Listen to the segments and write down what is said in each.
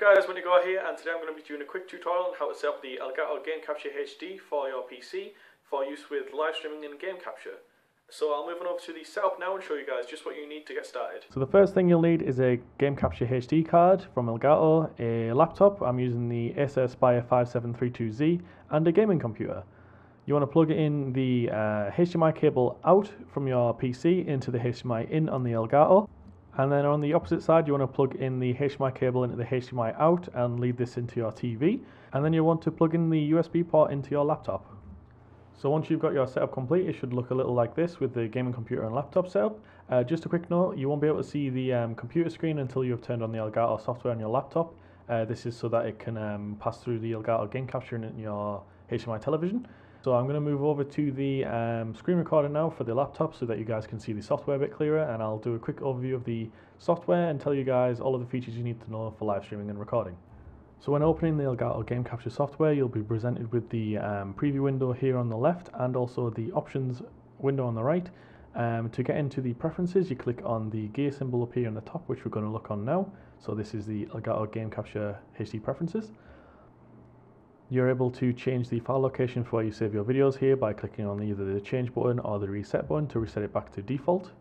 guys, Wintergore here and today I'm going to be doing a quick tutorial on how to set up the Elgato Game Capture HD for your PC for use with live streaming and game capture. So I'll move on over to the setup now and show you guys just what you need to get started. So the first thing you'll need is a Game Capture HD card from Elgato, a laptop, I'm using the Acer Aspire 5732Z, and a gaming computer. You want to plug in the uh, HDMI cable out from your PC into the HDMI in on the Elgato. And then on the opposite side, you want to plug in the HDMI cable into the HDMI out and lead this into your TV. And then you want to plug in the USB port into your laptop. So once you've got your setup complete, it should look a little like this with the gaming computer and laptop setup. Uh, just a quick note, you won't be able to see the um, computer screen until you've turned on the Elgato software on your laptop. Uh, this is so that it can um, pass through the Elgato game capture in your HDMI television. So I'm going to move over to the um, screen recorder now for the laptop so that you guys can see the software a bit clearer and I'll do a quick overview of the software and tell you guys all of the features you need to know for live streaming and recording. So when opening the Elgato Game Capture software you'll be presented with the um, preview window here on the left and also the options window on the right. Um, to get into the preferences you click on the gear symbol up here on the top which we're going to look on now. So this is the Elgato Game Capture HD preferences. You're able to change the file location for where you save your videos here by clicking on either the change button or the reset button to reset it back to default.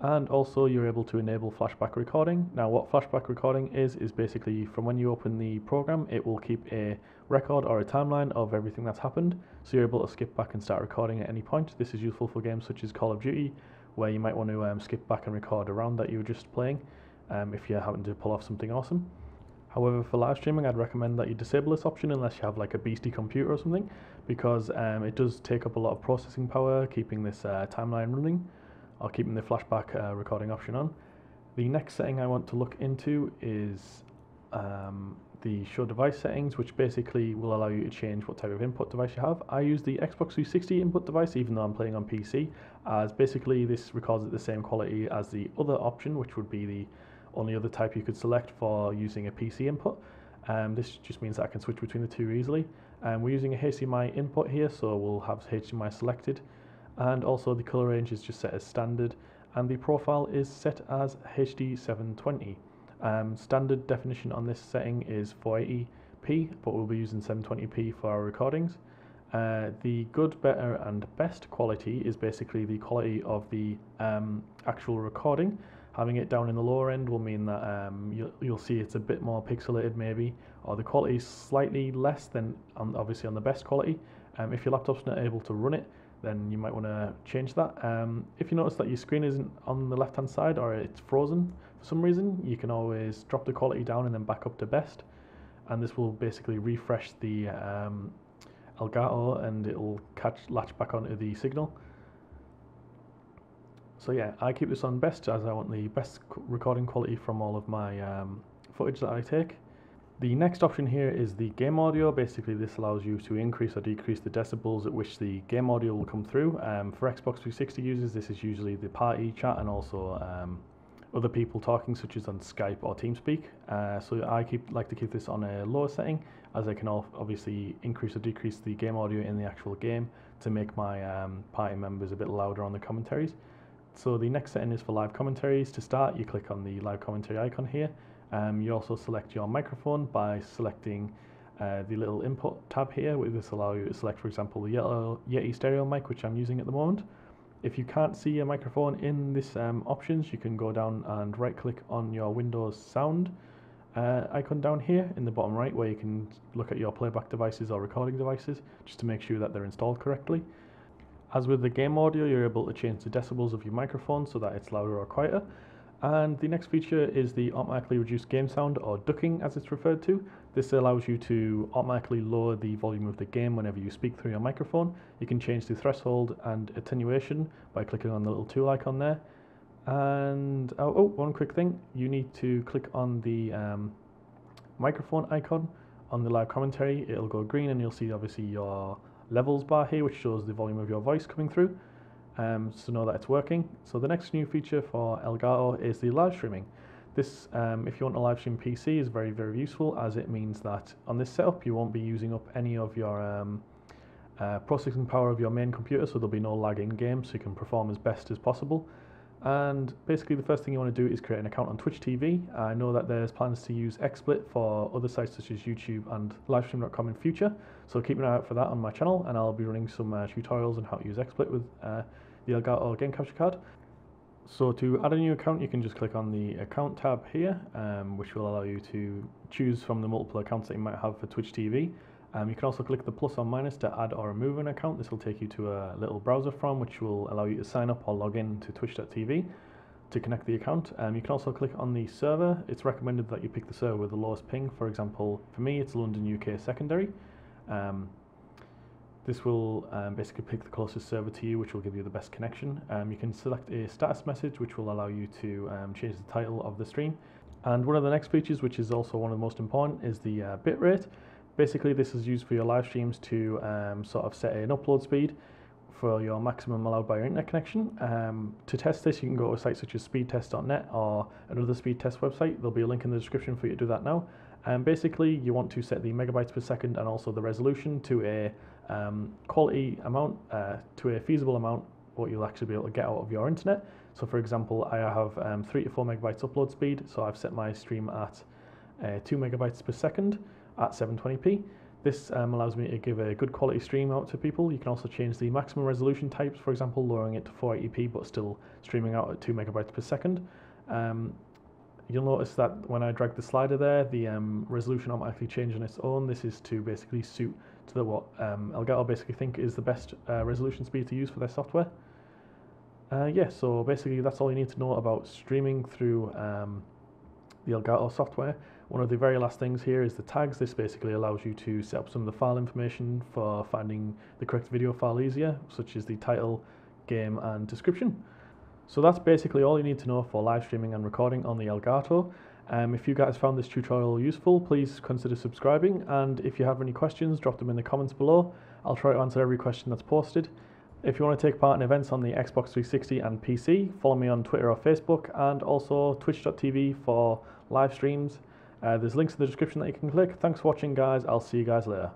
And also you're able to enable flashback recording. Now what flashback recording is, is basically from when you open the program, it will keep a record or a timeline of everything that's happened. So you're able to skip back and start recording at any point. This is useful for games such as Call of Duty, where you might want to um, skip back and record a round that you were just playing um, if you happen to pull off something awesome. However, for live streaming, I'd recommend that you disable this option unless you have like a beastie computer or something, because um, it does take up a lot of processing power, keeping this uh, timeline running, or keeping the flashback uh, recording option on. The next setting I want to look into is um, the show device settings, which basically will allow you to change what type of input device you have. I use the Xbox 360 input device, even though I'm playing on PC, as basically this records at the same quality as the other option, which would be the only other type you could select for using a PC input. Um, this just means that I can switch between the two easily. Um, we're using a HDMI input here, so we'll have HDMI selected. And also the color range is just set as standard, and the profile is set as HD 720. Um, standard definition on this setting is 480p, but we'll be using 720p for our recordings. Uh, the good, better, and best quality is basically the quality of the um, actual recording. Having it down in the lower end will mean that um, you'll, you'll see it's a bit more pixelated maybe, or the quality is slightly less than on, obviously on the best quality. Um, if your laptop's not able to run it, then you might want to change that. Um, if you notice that your screen isn't on the left hand side or it's frozen for some reason, you can always drop the quality down and then back up to best. And this will basically refresh the um, Elgato and it'll catch latch back onto the signal. So yeah, I keep this on best as I want the best recording quality from all of my um, footage that I take. The next option here is the game audio. Basically, this allows you to increase or decrease the decibels at which the game audio will come through. Um, for Xbox 360 users, this is usually the party chat and also um, other people talking, such as on Skype or TeamSpeak. Uh, so I keep like to keep this on a lower setting, as I can obviously increase or decrease the game audio in the actual game to make my um, party members a bit louder on the commentaries. So the next setting is for live commentaries. To start, you click on the live commentary icon here. Um, you also select your microphone by selecting uh, the little input tab here. This will allow you to select, for example, the yellow Yeti stereo mic, which I'm using at the moment. If you can't see a microphone in this um, options, you can go down and right click on your Windows sound uh, icon down here in the bottom right where you can look at your playback devices or recording devices just to make sure that they're installed correctly. As with the game audio, you're able to change the decibels of your microphone so that it's louder or quieter. And the next feature is the automatically reduced game sound or ducking as it's referred to. This allows you to automatically lower the volume of the game whenever you speak through your microphone. You can change the threshold and attenuation by clicking on the little tool icon there. And oh, oh one quick thing, you need to click on the um, microphone icon on the live commentary. It'll go green and you'll see obviously your levels bar here, which shows the volume of your voice coming through. Um, so know that it's working. So the next new feature for Elgato is the live streaming. This, um, if you want a live stream PC, is very, very useful as it means that on this setup you won't be using up any of your um, uh, processing power of your main computer, so there'll be no lag in game, so you can perform as best as possible. And basically, the first thing you want to do is create an account on Twitch TV. I know that there's plans to use XSplit for other sites such as YouTube and Livestream.com in future, so keep an eye out for that on my channel. And I'll be running some uh, tutorials on how to use XSplit with uh, the Elgato game capture card. So to add a new account, you can just click on the account tab here, um, which will allow you to choose from the multiple accounts that you might have for Twitch TV. Um, you can also click the plus or minus to add or remove an account. This will take you to a little browser from which will allow you to sign up or log in to twitch.tv to connect the account. Um, you can also click on the server. It's recommended that you pick the server with the lowest ping. For example, for me, it's London UK secondary. Um, this will um, basically pick the closest server to you, which will give you the best connection. Um, you can select a status message, which will allow you to um, change the title of the stream. And one of the next features, which is also one of the most important, is the uh, bitrate. Basically, this is used for your live streams to um, sort of set an upload speed for your maximum allowed by your internet connection. Um, to test this, you can go to a site such as speedtest.net or another speed test website. There'll be a link in the description for you to do that now. And um, basically, you want to set the megabytes per second and also the resolution to a um, quality amount, uh, to a feasible amount, what you'll actually be able to get out of your internet. So, for example, I have um, 3 to 4 megabytes upload speed, so I've set my stream at uh, 2 megabytes per second at 720p. This um, allows me to give a good quality stream out to people. You can also change the maximum resolution types, for example, lowering it to 480p but still streaming out at 2 megabytes per second. Um, you'll notice that when I drag the slider there, the um, resolution automatically changes on its own. This is to basically suit to the, what um, Elgato basically think is the best uh, resolution speed to use for their software. Uh, yeah, so basically that's all you need to know about streaming through um, the Elgato software. One of the very last things here is the tags. This basically allows you to set up some of the file information for finding the correct video file easier, such as the title, game, and description. So that's basically all you need to know for live streaming and recording on the Elgato. Um, if you guys found this tutorial useful, please consider subscribing, and if you have any questions, drop them in the comments below. I'll try to answer every question that's posted. If you want to take part in events on the Xbox 360 and PC, follow me on Twitter or Facebook, and also twitch.tv for live streams. Uh, there's links in the description that you can click. Thanks for watching, guys. I'll see you guys later.